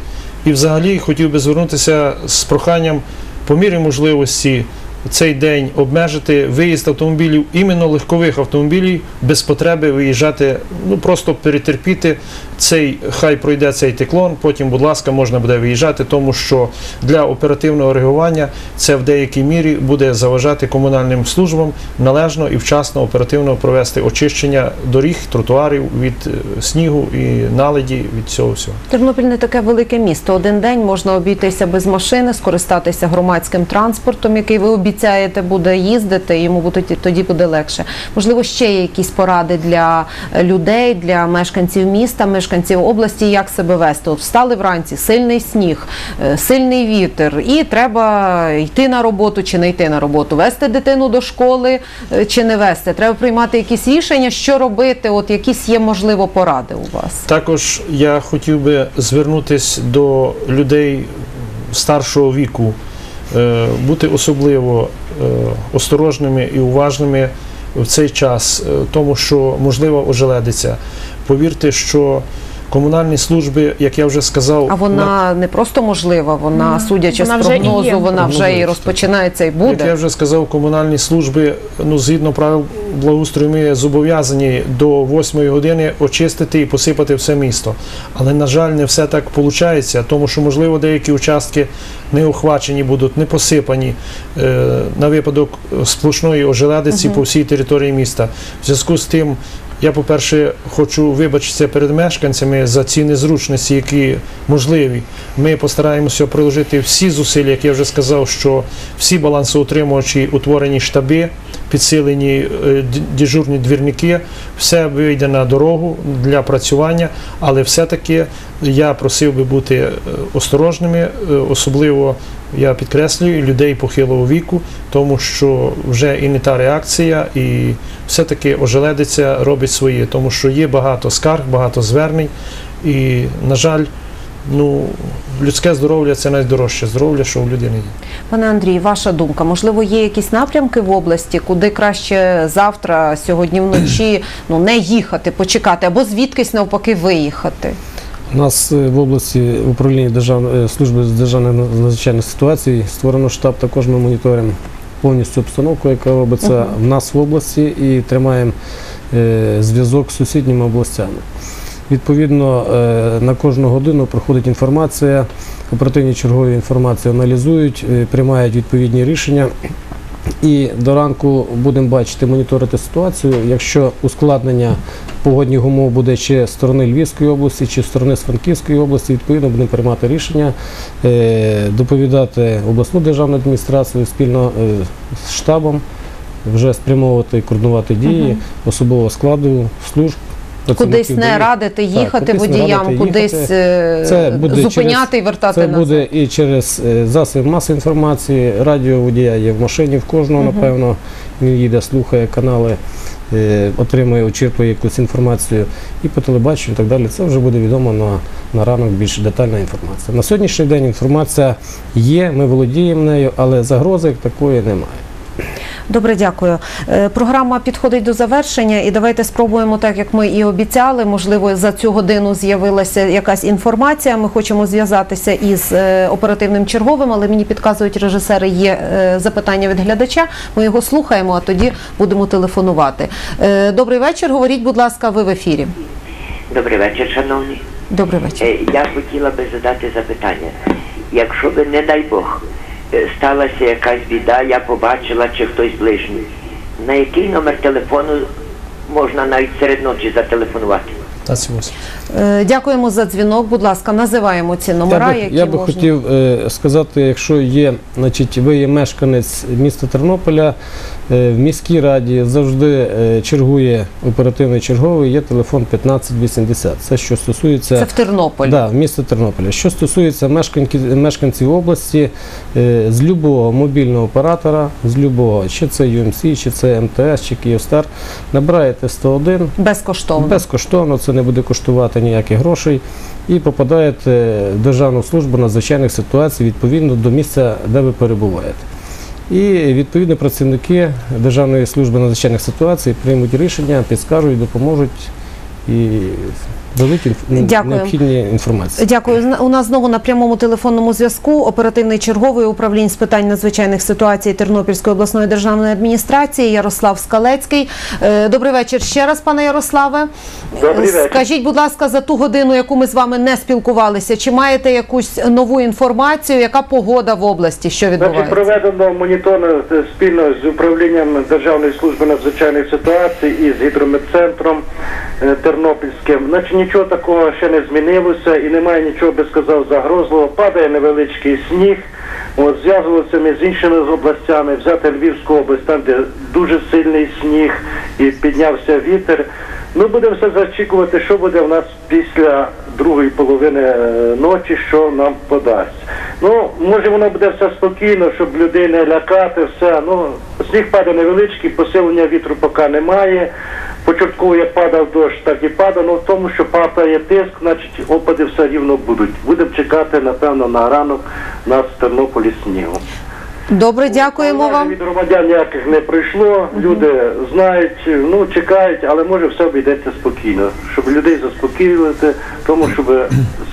І взагалі хотів би звернутися з проханням по мірі можливості цей день обмежити виїзд автомобілів, іменно легкових автомобілів, без потреби виїжджати, ну просто перетерпіти цей, хай пройде цей теклон, потім, будь ласка, можна буде виїжджати, тому що для оперативного реагування це в деякій мірі буде заважати комунальним службам належно і вчасно оперативно провести очищення доріг, тротуарів від е, снігу і наледі від цього всього. Тернопіль не таке велике місто. Один день можна обійтися без машини, скористатися громадським транспортом, який ви обіцяєте буде їздити. Йому тоді буде легше. Можливо, ще є якісь поради для е, людей, для мешканців міста, мешканців області, як себе вести. От встали вранці, сильний сніг, е, сильний вітер, і треба йти на роботу чи не йти на роботу, вести дитину до школи е, чи не вести. Треба приймати якісь рішення, що робити. От якісь є можливо поради у вас. Також я хотів би звернутися до людей старшого віку, бути особливо е, осторожними і уважними в цей час, е, тому що можливо ожеледиться. Повірте, що Комунальні служби, як я вже сказав, А вона не просто можлива, вона, судячи Вона з прогнозу, є. вона вже і розпочинається і Як я вже сказав, комунальні служби, ну згідно правил благоустрою, ми зобов'язані до 8 години очистити і посипати все місто. Але, на жаль, не все так виходить, тому що, можливо, деякі участки не охвачені будуть, не посипані е, на випадок сплошної ожеледиці по всій території міста. В зв'язку з тим, я, по-перше, хочу вибачитися перед мешканцями за ці незручності, які можливі. Ми постараємося приложити всі зусилля, як я вже сказав, що всі балансоутримувачі, утворені штаби, підсилені діжурні дежурні двірники, все вийде на дорогу для працювання, але все-таки я просив би бути е, осторожними, е, особливо я підкреслюю людей похилого віку, тому що вже і не та реакція, і все-таки ожеледиця робить своє, тому що є багато скарг, багато звернень, і, на жаль, ну, людське здоров'я це найдорожче здоров'я, що у людини є. Пане Андрій, ваша думка, можливо, є якісь напрямки в області, куди краще завтра, сьогодні вночі ну не їхати, почекати, або звідкись навпаки виїхати? У нас е, в області управління держав... е, служби з державних надзвичайних ситуацій створено штаб. Також ми моніторимо повністю обстановку, яка робиться в нас в області, і тримаємо е, зв'язок з сусідніми областями. Відповідно, е, на кожну годину проходить інформація, оперативні чергові інформацію аналізують, приймають відповідні рішення. І до ранку будемо бачити, моніторити ситуацію. Якщо ускладнення погодних умов буде чи з сторони Львівської області, чи з сторони Франківської області, відповідно будемо приймати рішення, е, доповідати обласну державну адміністрацію спільно е, з штабом, вже спрямовувати і координувати дії особового складу служб. Кудись не радити їхати не водіям, кудись їхати. е, Це буде зупиняти через- і вертати Це назад. буде і через е, засоби масової інформації, радіо водія є в машині в кожного, напевно. Він їде, слухає канали, е, отримує, очерпує якусь інформацію і по телебаченню і так далі. Це вже буде відомо на, на ранок більш детальна інформація. На сьогоднішній день інформація є, ми володіємо нею, але загрози як такої немає. Добре, дякую. Е, Програма підходить до завершення, і давайте спробуємо, так як ми і обіцяли. Можливо, за цю годину з'явилася якась інформація. Ми хочемо зв'язатися із е, оперативним черговим, але мені підказують режисери, є е, запитання від глядача. Ми його слухаємо, а тоді будемо телефонувати. Добрий вечір. Говоріть, будь ласка, ви в ефірі. Добрий вечір, шановні. Добрий вечір. Я хотіла би задати запитання. Якщо би, не дай Бог, сталася якась біда, я побачила, чи хтось ближній, на який номер телефону можна навіть серед ночі зателефонувати? Е, Дякуємо за дзвінок. Будь ласка, називаємо ці номера, я би, які я би можна. хотів е, сказати, якщо є, значить, ви є мешканець міста Тернополя, е, в міській раді завжди е, чергує оперативний черговий, є телефон 1580. Це що стосується Це в Тернополі. Да, міста Тернополя. Що стосується мешканців, мешканців області, е, з любого мобільного оператора, з любого, чи це UMC, чи це МТС, чи Київстар, набираєте 101, Безкоштовно. Безкоштовно, це не буде коштувати ніяких грошей. І попадаєте в Державну службу надзвичайних ситуацій відповідно до місця, де ви перебуваєте. І відповідно працівники Державної служби надзвичайних ситуацій приймуть рішення, підскажуть, допоможуть і дадуть інф- ну, Дякую. необхідні інформації. Дякую. Зна- У нас знову на прямому телефонному зв'язку оперативний черговий управлінь з питань надзвичайних ситуацій Тернопільської обласної державної адміністрації Ярослав Скалецький. Е, Добрий вечір ще раз, пане Ярославе. Добрий Е, вечір. Скажіть, будь ласка, за ту годину, яку ми з вами не спілкувалися, чи маєте якусь нову інформацію, яка погода в області, що Значить, проведено моніторинг спільно з управлінням Державної служби надзвичайних ситуацій і з гідрометцентром е, Тернопільським. Значить, нічого такого ще не змінилося і немає нічого, би сказав, загрозливого. Падає невеличкий сніг. От, зв'язувалися ми з іншими областями, взяти Львівську область, там, де дуже сильний сніг і піднявся вітер. Ну, будемо все зачікувати, що буде в нас після другої половини е, ночі, що нам подасть. Ну, може воно буде все спокійно, щоб людей не лякати, все. Ну, сніг падає невеличкий, посилення вітру поки немає. Початково як падав дощ, так і падає. Ну в тому, що падає тиск, значить опади все рівно будуть. Будемо чекати, напевно, на ранок у нас в Тернополі снігу. Добре, дякуємо вам. Від громадян ніяких не прийшло. Люди знають, ну чекають, але може все обійдеться спокійно. Щоб людей заспокоювати, тому щоб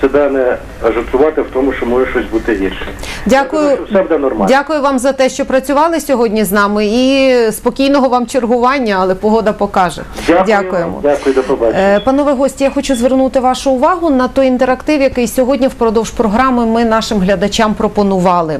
себе не ажиотувати в тому, що може щось бути гірше. Дякую. Думаю, все буде нормально. Дякую вам за те, що працювали сьогодні з нами, і спокійного вам чергування, але погода покаже. Дякую, Дякуємо. Дякую, до побачення. Е, Панове гості, я хочу звернути вашу увагу на той інтерактив, який сьогодні впродовж програми ми нашим глядачам пропонували.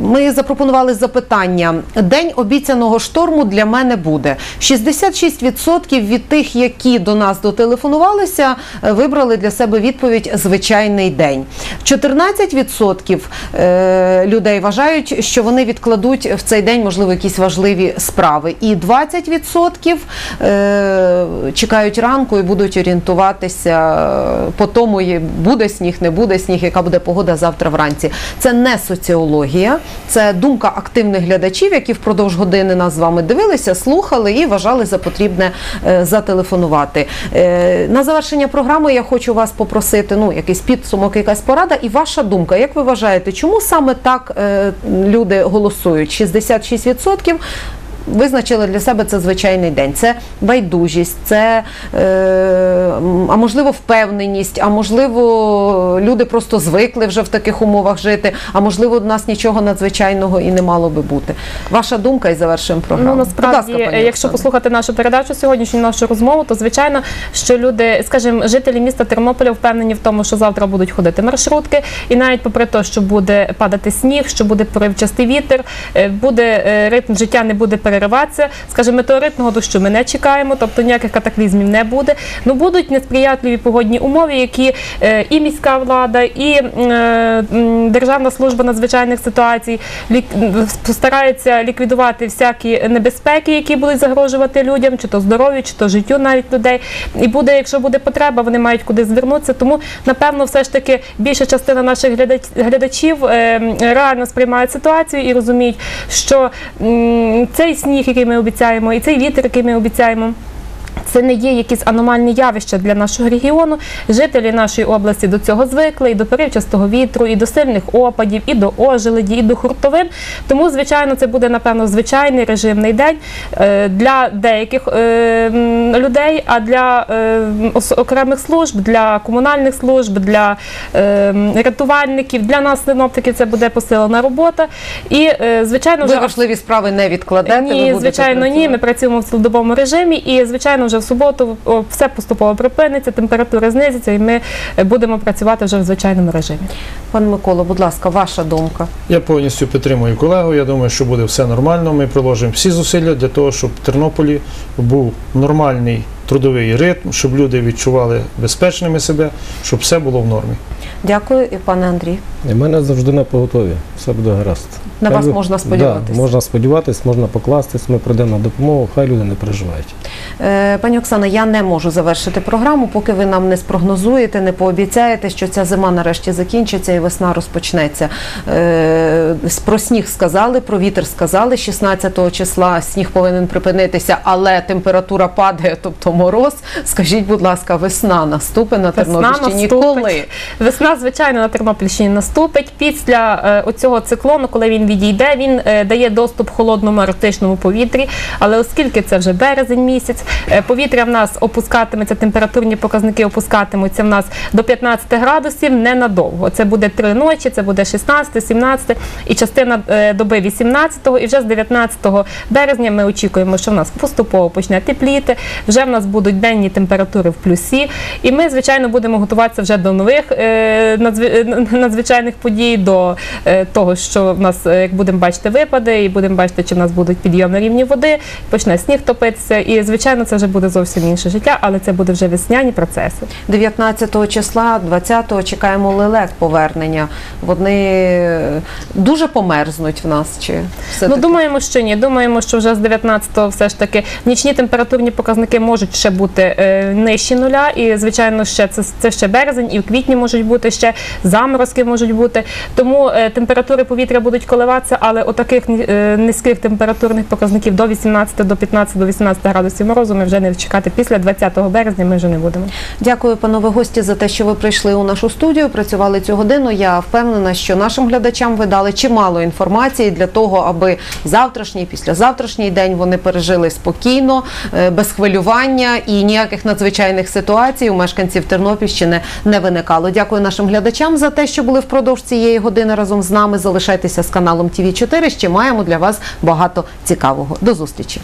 Ми запропонували запитання: День обіцяного шторму для мене буде. 66% від тих, які до нас дотелефонувалися, е, вибрали для себе відповідь звичайний день. 14% е, людей вважають, що вони відкладуть в цей день, можливо, якісь важливі справи. І 20% е, чекають ранку і будуть орієнтуватися по тому, буде сніг, не буде сніг, яка буде погода завтра вранці. Це не соціологія, це думка активних глядачів, які впродовж години нас з вами дивилися, слухали і вважали за потрібне е, зателефонувати. Е, На завершення програми я хочу вас попросити, ну, якийсь підсумок, якась порада, і ваша думка. Як ви вважаєте, чому саме так е, люди голосують? 66% визначили для себе це звичайний день. Це байдужість, це е, а можливо впевненість, а можливо, люди просто звикли вже в таких умовах жити, а можливо, у нас нічого надзвичайного і не мало би бути. Ваша думка і завершуємо програму. Ну насправді, ласка, якщо послухати нашу передачу сьогоднішню нашу розмову, то звичайно, що люди, скажімо, жителі міста Тернополя впевнені в тому, що завтра будуть ходити маршрутки, і навіть попри те, що буде падати сніг, що буде поривчастий вітер, е, буде е, ритм життя не буде перериватися. Скажімо, метеоритного дощу ми не чекаємо, тобто ніяких катаклізмів не буде. Ну будуть несприятливі погодні умови, які е, і міська влада, і е, Державна служба надзвичайних ситуацій лік... постараються ліквідувати всякі небезпеки, які будуть загрожувати людям, чи то здоров'ю, чи то життю навіть людей. І буде, якщо буде потреба, вони мають куди звернутися. Тому напевно, все ж таки більша частина наших глядач- глядачів е, реально сприймають ситуацію і розуміють, що цей сніг, який ми обіцяємо, і цей вітер, який ми обіцяємо. Це не є якісь аномальні явища для нашого регіону. Жителі нашої області до цього звикли, і до поривчастого вітру, і до сильних опадів, і до ожеледі, і до хуртовин. Тому, звичайно, це буде напевно звичайний режимний день е, для деяких е, людей, а для е, окремих служб, для комунальних служб, для рятувальників, для нас, синоптиків, це буде посилена робота. І, звичайно, ви вже важливі справи не відкладете. ні, звичайно, ні. Ми працюємо в цілодобовому режимі, і звичайно, вже в суботу все поступово припиниться, температура знизиться, і ми е, будемо працювати вже в звичайному режимі. Пане Микола, будь ласка, ваша думка. Я повністю підтримую колегу. Я думаю, що буде все нормально. Ми приложимо всі зусилля для того, щоб в Тернополі був нормальний трудовий ритм, щоб люди відчували безпечними себе, щоб все було в нормі. Дякую, і пане Андрій. І мене завжди на поготові. Все буде гаразд. На Хай вас лю- можна сподіватися. Да, можна сподіватись, можна покластись, ми прийдемо на допомогу, хай люди не переживають. Е, Пані Оксана, я не можу завершити програму, поки ви нам не спрогнозуєте, не пообіцяєте, що ця зима нарешті закінчиться і весна розпочнеться. Е, Про сніг сказали, про вітер сказали. 16 числа сніг повинен припинитися, але температура падає, тобто мороз. Скажіть, будь ласка, весна наступить на Тернопільщині коли? Весна, звичайно, на Тернопільщині наступить. Після е, оцього циклону, коли він відійде, він е, дає доступ холодному арктичному повітрі. Але оскільки це вже березень місяць, е, повітря в нас опускатиметься, температурні показники опускатимуться в нас до 15 градусів ненадовго. Це буде три ночі, це буде 16, 17 і частина е, доби 18 і вже з 19 березня ми очікуємо, що в нас поступово почне тепліти. Вже в нас будуть денні температури в плюсі, і ми, звичайно, будемо готуватися вже до нових е, е, надзвичайних подій, до е, того, що в нас, як будемо бачити, випади, і будемо бачити, чи в нас будуть підйоми рівні води, почне сніг топитися. І звичайно, це вже буде зовсім інше життя, але це буде вже весняні процеси. 19 числа, 20-го чекаємо лелек повернення. Вони дуже померзнуть в нас. Чи все Ну думаємо, що ні. Думаємо, що вже з 19-го все ж таки нічні температурні показники можуть ще бути е, нижчі нуля. І звичайно, ще це, це ще березень, і в квітні можуть бути ще заморозки можуть бути. Тому е, температури повітря будуть коливатися, але отаких е, низьких температурних показників до 18, до 15, до 18 градусів морозу ми вже не чекати. Після 20 березня ми вже не будемо. Дякую, панове гості, за те, що ви прийшли у нашу студію. Працювали цю годину. Я впевнена, що нашим глядачам ви дали чимало інформації для того, аби завтрашній, післязавтрашній день вони пережили спокійно, без хвилювання і ніяких надзвичайних ситуацій у мешканців Тернопільщини не виникало. Дякую нашим глядачам за те, що були впродовж цієї години разом з нами. Залишайтеся з каналом ТВ 4 Ще маємо для вас багато цікавого. До зустрічі.